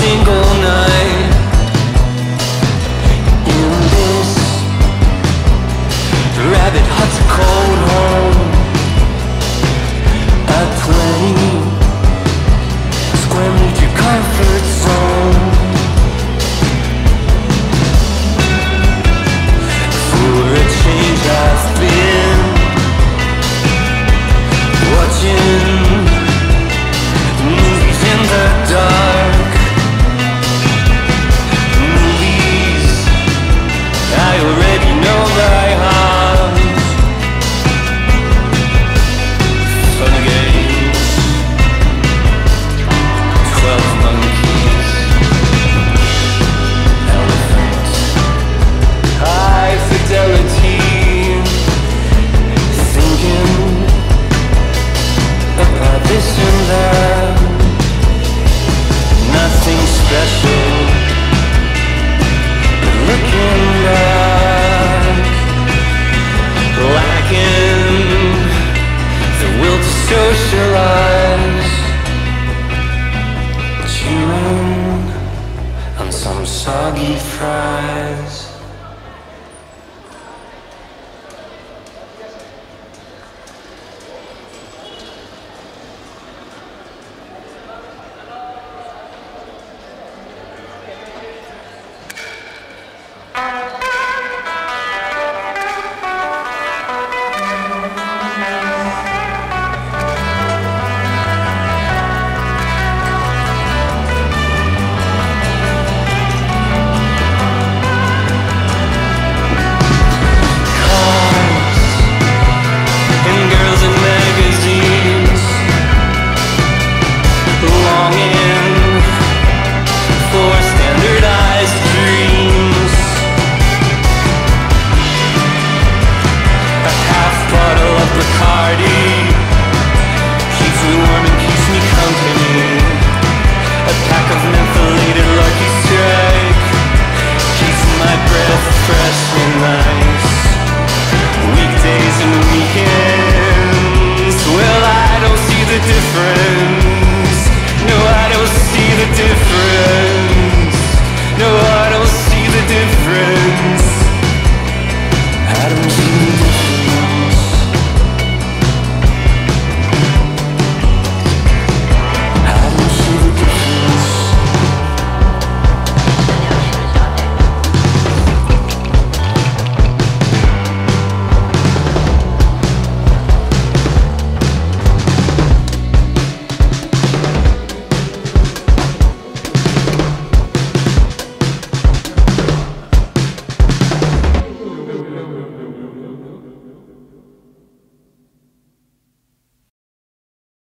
single night. In this rabbit hut's cold home Square meter comfort soggy fries.